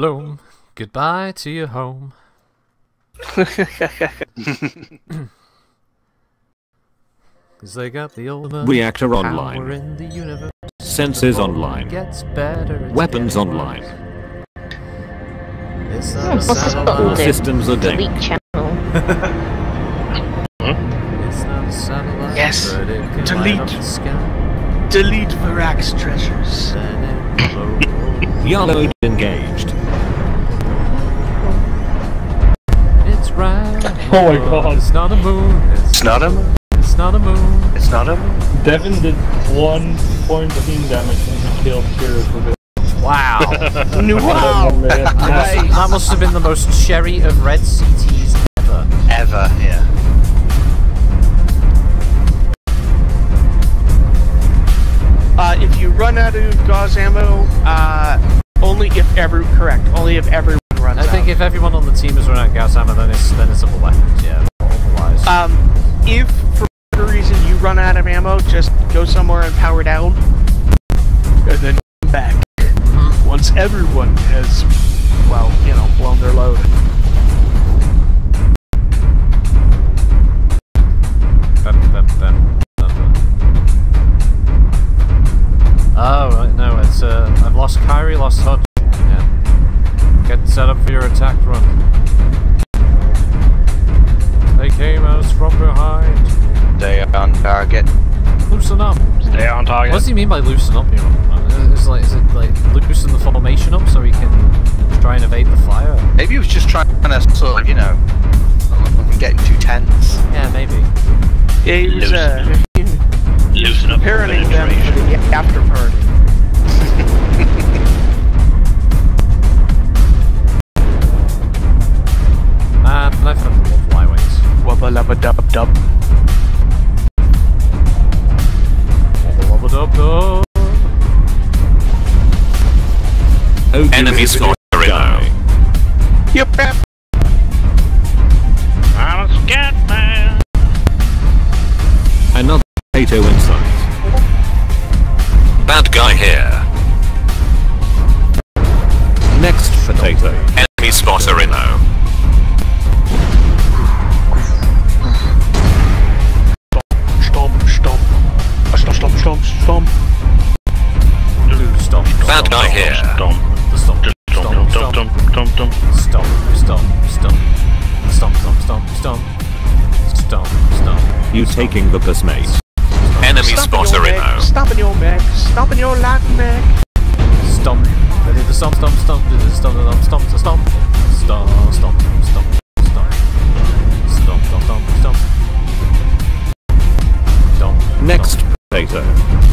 Bloom, goodbye to your home. Cause they got the Reactor online. Senses online. Gets better, Weapons online. All systems are down. yes. Delete. Delete Varak's treasures. Yellow engage. Oh my God. It's not a moon. It's, It's not a. Moon. It's not a moon. It's not a. Moon. Devin did 1.15 damage and he killed Kira for this. Wow. Wow! that, that must have been the most cherry of red CTs ever. Ever, yeah. Uh, if you run out of gauss ammo, uh, only if every correct, only if everyone if everyone on the team is running out of gauss ammo, then it's then it's double weapons. Yeah. Otherwise. Um, if for whatever reason you run out of ammo, just go somewhere and power down, and then come back. Once everyone has, well, you know, blown their load. Set up for your attack run. They came at us from behind. Stay on target. Loosen up. Stay on target. What does he mean by loosen up? You know, is like is it like loosen the formation up so he can try and evade the fire? Maybe he was just trying to sort of, you know, getting too tense. Yeah, maybe. Yeah, he was uh, Loosen up parenting them for the after party. Enemy spotted. Yep. yep. I'm a scat man. Another potato inside. You taking the piss, mate. Enemy spotter your neck, Reno. Stomping your neck, stomping your Latin neck. Stomp. They did the stomp, stomp, stomp. Did the stomp, stomp, stomp, stomp. Stomp, stomp, stomp, stomp. Stomp, stomp, stomp, stomp. Stomp. Next potato.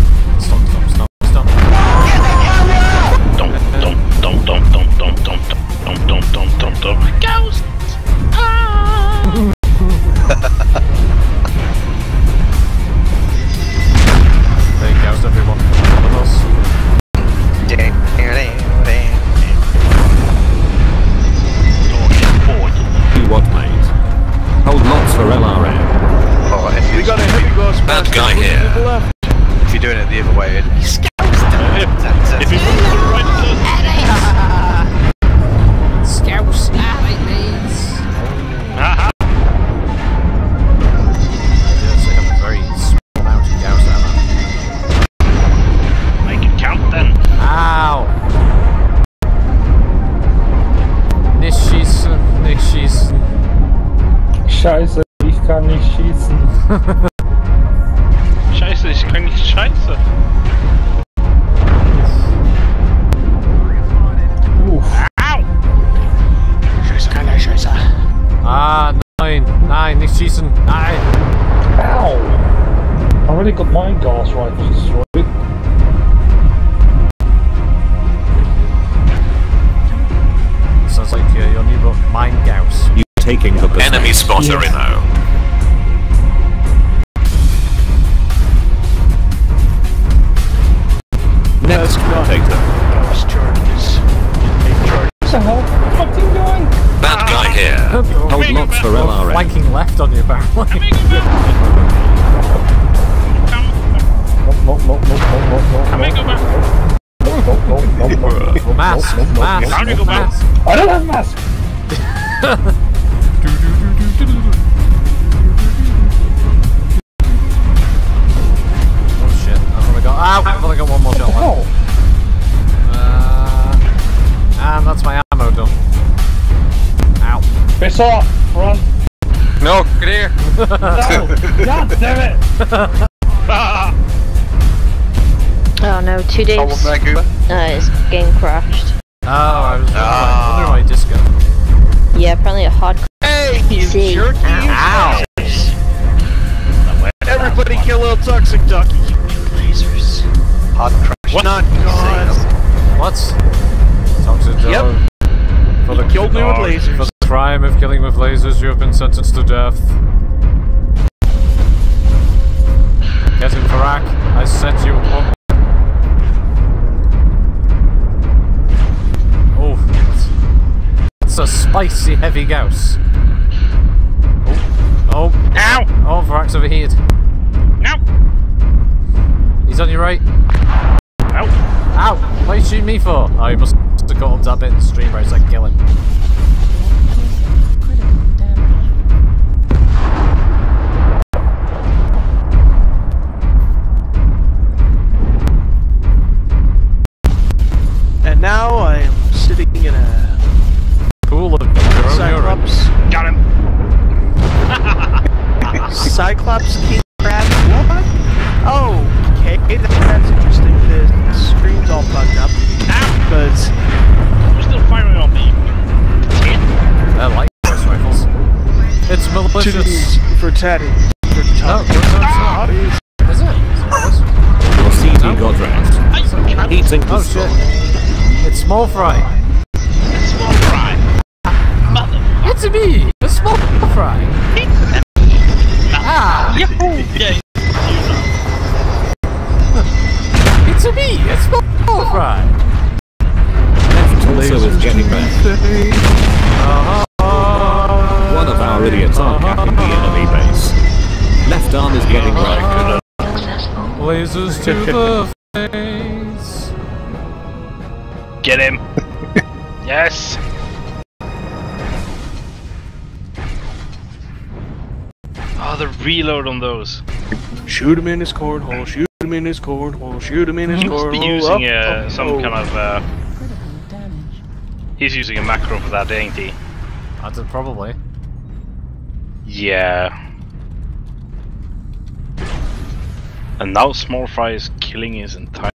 Scheiße, ich kann nicht schießen. Scheiße, ich kann nicht scheiße. Uff. Scheiße, Kerle, Scheiße. Ah, nein, nein, nicht schießen, nein! Ow! I already got my gas rifles destroyed. Sorry now. Take them. Charges. What the hell? Doing? Bad guy ah. here. Hold locks for LRA. Flanking left on you, apparently. Mask, mask. I don't have mask. I've only got. Ow! I've only got one more shot left. Oh, Uh, and that's my ammo done. Ow. piss off. Run. No, get here. No. God damn it. Oh no, two days. Someone there, Uh, his game crashed. Oh, I was Ah. wondering why disco. Yeah, apparently a hard Hey, you See. jerky. Ow. Everybody kill little toxic ducky. Lasers. Hard crash. What? Not God. What? Toxic Yep. Joe. For the, Killed me with for the crime of killing with lasers, you have been sentenced to death. Get him, Farak. I set you up. Oh, that's, that's a spicy heavy gauss. Oh, oh, Ow! oh, Farak's overheated. No! He's on your right. Ow! Ow! What are you shooting me for? Oh, you must have got up to that bit in the stream where it's like kill him. And now I am sitting in a Pool of your urine. Cyclops. Got him! Cyclops It's malicious. titties for Teddy. For No, no, Teddy. no, it's not. Is it? Your CD No. got wrecked. Heating Oh was shit. It's small fry. Small fry. Mother. It's me! A small fry! Ah! Yahoo! Yeah. It's me! A small fry! also is getting wrecked. Lasers to the face. Get him. yes. Oh, the reload on those. Shoot him in his cornhole. Shoot him in his cornhole. Shoot him in his He must cornhole. be using Up, uh, some oh. kind of. Uh, he's using a macro for that, ain't he? I did probably. Yeah. And now Small Fry is killing his entire